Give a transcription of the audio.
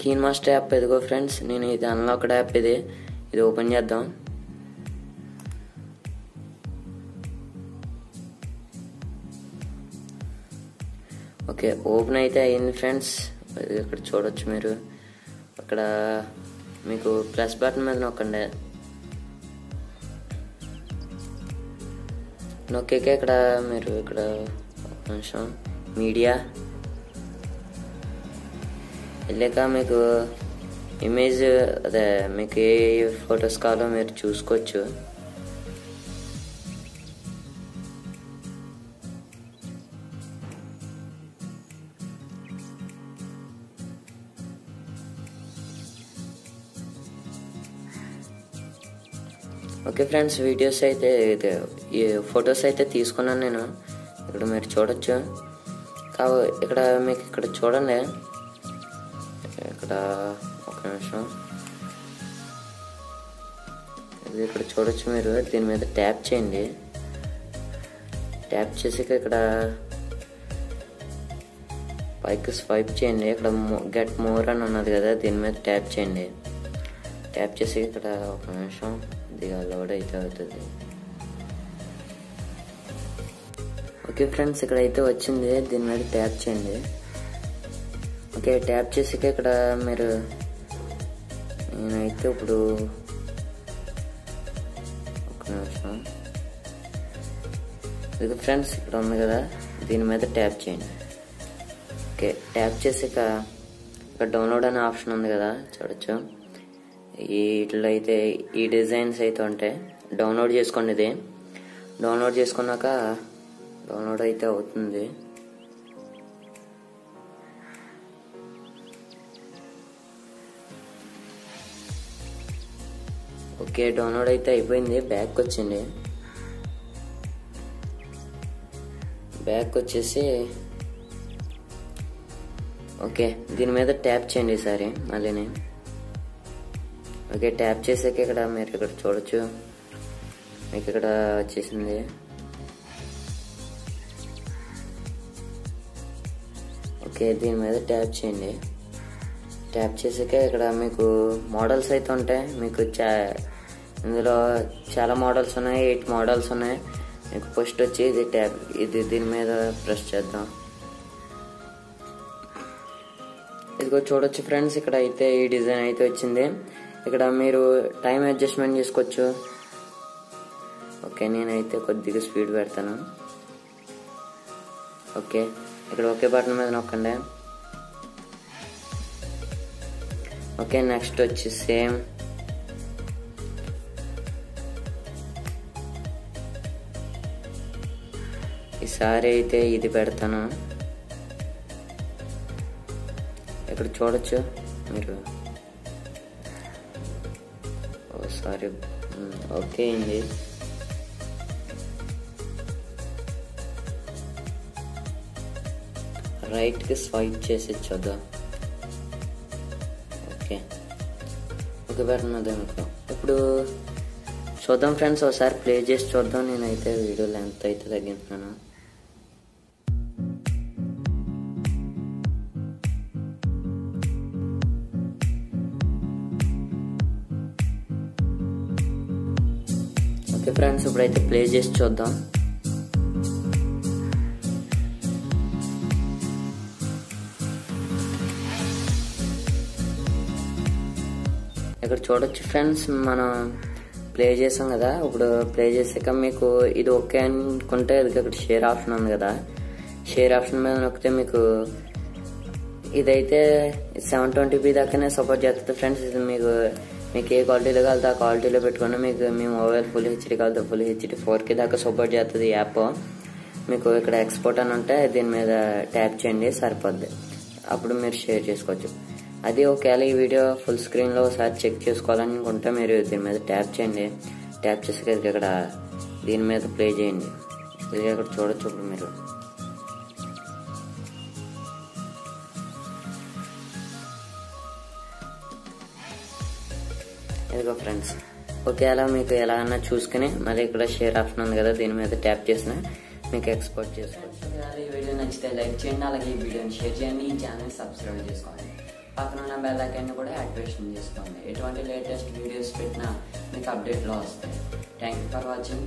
Keen master app ఎదుగో friends నేను ఇది అన్లాక్డ్ యాప్ ఇది. ఇది ఓపెన్ చేద్దాం. ఓకే ఓపెన్ అయితే అయింది ఫ్రెండ్స్ ఇక్కడ చూడొచ్చు మీరు. అక్కడ మీకు ప్లస్ బటన్ మీద నొక్కండి. నొక్కేకే ఇక్కడ మీరు ఇక్కడ కొంచెం నిమిషం. మీడియా వెళ్ళాక మీకు ఇమేజ్ అదే మీకు ఏ ఫొటోస్ కావాలో మీరు చూసుకోవచ్చు. ఓకే ఫ్రెండ్స్ వీడియోస్ అయితే ఇది ఈ ఫొటోస్ అయితే తీసుకున్నాను నేను. ఇక్కడ మీరు చూడొచ్చు. కావు ఇక్కడ మీకు ఇక్కడ చూడండి. ఇక్కడ ఒక నిమిషం. ఇది ఇక్కడ చూడొచ్చు మీరు. దీని మీద ట్యాప్ చేయండి. ట్యాప్ చేసాక ఇక్కడ పైకి స్వైప్ చేయండి. ఇక్కడ గెట్ మోర్ అని ఉన్నది కదా దీని మీద ట్యాప్ చేయండి. ట్యాప్ చేసి ఇక్కడ ఒక నిమిషం. దిగాలి లోడ్ అయితే అవుతుంది. ఓకే ఫ్రెండ్స్ ఇక్కడ అయితే వచ్చింది. దీని మీద ట్యాప్ చేయండి. ఓకే ట్యాప్ చేసాక ఇక్కడ మీరు నేనైతే ఇప్పుడు ఒక నిమిషం. ఇది ఫ్రెండ్స్ ఇక్కడ ఉంది కదా. దీని మీద ట్యాప్ చేయండి. ఓకే ట్యాప్ చేసాక ఇక్కడ డౌన్లోడ్ అనే ఆప్షన్ ఉంది కదా చూడొచ్చు. వీటిలో అయితే ఈ డిజైన్స్ అయితే ఉంటాయి డౌన్లోడ్ చేసుకోండి ఇది. డౌన్లోడ్ చేసుకున్నాక డౌన్లోడ్ అయితే అవుతుంది. ఓకే డౌన్లోడ్ అయితే అయిపోయింది. బ్యాక్ వచ్చింది. బ్యాక్ వచ్చేసి ఓకే దీని మీద ట్యాప్ చేయండి ఈసారి మళ్ళీ ఓకే ట్యాప్ చేసాక ఇక్కడ మీరు ఇక్కడ చూడొచ్చు. మీకు ఇక్కడ వచ్చేసింది. ఓకే దీని మీద ట్యాప్ చేయండి. ట్యాప్ చేసాక ఇక్కడ మీకు మోడల్స్ అయితే ఉంటాయి. మీకు చా ఇందులో చాలా మోడల్స్ ఉన్నాయి ఎయిట్ మోడల్స్ ఉన్నాయి. మీకు ఫస్ట్ వచ్చి ఇది ట్యాప్ ఇది దీని మీద ప్రెస్ చేద్దాం. ఇదిగో చూడొచ్చు ఫ్రెండ్స్ ఇక్కడ అయితే ఈ డిజైన్ అయితే వచ్చింది. ఇక్కడ మీరు టైం అడ్జస్ట్మెంట్ చేసుకోవచ్చు. ఓకే నేనైతే కొద్దిగా స్పీడ్ పెడతాను. ఓకే ఇక్కడ ఓకే బటన్ మీద నొక్కండి. ఓకే నెక్స్ట్ వచ్చి సేమ్ ఈసారి అయితే ఇది పెడతాను. ఇక్కడ చూడొచ్చు మీరు. ఓ సారీ ఓకే అండి రైట్కి స్వైప్ చేసి చూద్దాం. ఓకే ఓకే పెడుతున్నది అనుకో ఇప్పుడు చూద్దాం ఫ్రెండ్స్ ఒకసారి ప్లే చేసి చూద్దాం. నేనైతే వీడియో లెంత్ అయితే తగ్గింటున్నాను ఓకే ఫ్రెండ్స్ ఇప్పుడైతే ప్లే చేసి చూద్దాం ఇక్కడ చూడొచ్చు ఫ్రెండ్స్ మనం ప్లే చేసాం కదా ఇప్పుడు ప్లే చేసాక మీకు ఇది ఓకే అనుకుంటే ఇది ఇక్కడ షేర్ ఆప్షన్ ఉంది కదా షేర్ ఆప్షన్ మీద నొక్కితే మీకు ఇదైతే సెవెన్ ట్వంటీ దాకానే సపోర్ట్ చేస్తుంది ఫ్రెండ్స్ ఇది మీకు మీకు ఏ క్వాలిటీలో కలితే ఆ క్వాలిటీలో పెట్టుకుని మీకు మీ మొబైల్ ఫుల్ హెచ్డి కలితే ఫుల్ హెచ్డి ఫోర్ కే దాకా సపోర్ట్ చేస్తుంది యాప్. మీకు ఇక్కడ ఎక్స్పోర్ట్ అని ఉంటే దీని మీద ట్యాప్ చేయండి సరిపోద్ది. అప్పుడు మీరు షేర్ చేసుకోవచ్చు. అది ఒకవేళ ఈ వీడియో ఫుల్ స్క్రీన్లో ఒకసారి చెక్ చేసుకోవాలనుకుంటే మీరు దీని మీద ట్యాప్ చేయండి. ట్యాప్ చేసి ఇక్కడ దీని మీద ప్లే చేయండి. ఇది ఇక్కడ చూడొచ్చు ఇప్పుడు మీరు. ఇదిగో ఫ్రెండ్స్ ఒకవేళ మీకు ఎలాగన్నా చూసుకుని మరి ఇక్కడ షేర్ ఆప్షన్ ఉంది కదా దీని మీద ట్యాప్ చేసిన మీకు ఎక్స్పోర్ట్ చేసుకోవచ్చు. ఈ వీడియో నచ్చితే లైక్ చేయండి అలాగే ఈ వీడియోని షేర్ చేయండి ఈ ఛానల్ సబ్స్క్రైబ్ చేసుకోండి. పక్కన ఉన్న బెల్ ఐకాన్ని కూడా యాక్టివేషన్ చేసుకోండి. ఎటువంటి లేటెస్ట్ వీడియోస్ పెట్టినా మీకు అప్డేట్లో వస్తాయి. Thank you for watching